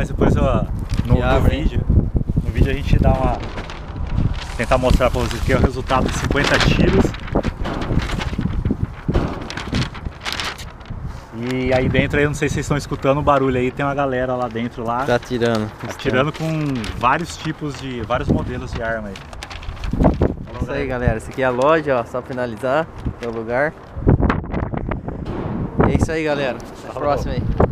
mas depois eu, no, no vídeo. No vídeo a gente dá uma. Tentar mostrar pra vocês que é o resultado de 50 tiros. E aí dentro aí, não sei se vocês estão escutando o barulho aí, tem uma galera lá dentro lá. Tá atirando. Atirando com vários tipos de. vários modelos de arma aí. É isso aí, galera. Essa aqui é a loja, ó. Só finalizar. É o lugar. É isso aí, galera. Até a próxima aí.